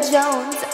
Jones.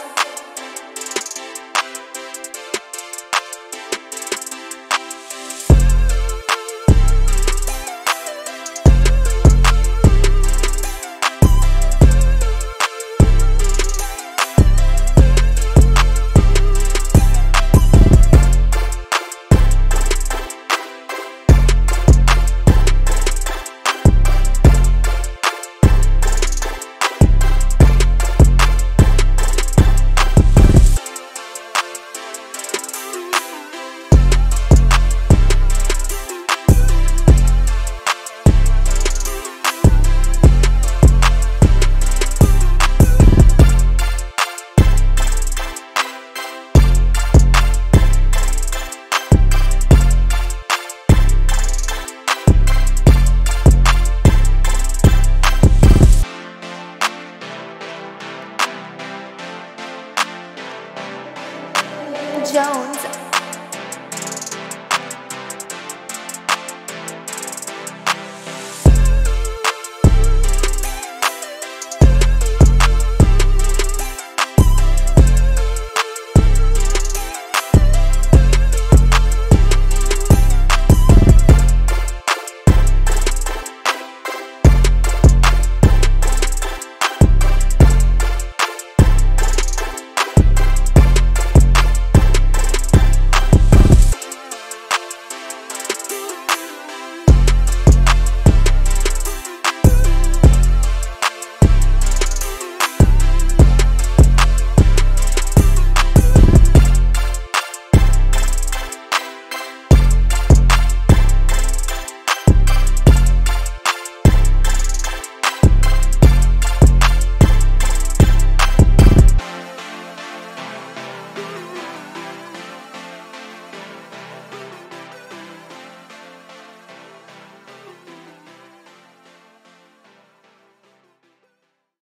Jones.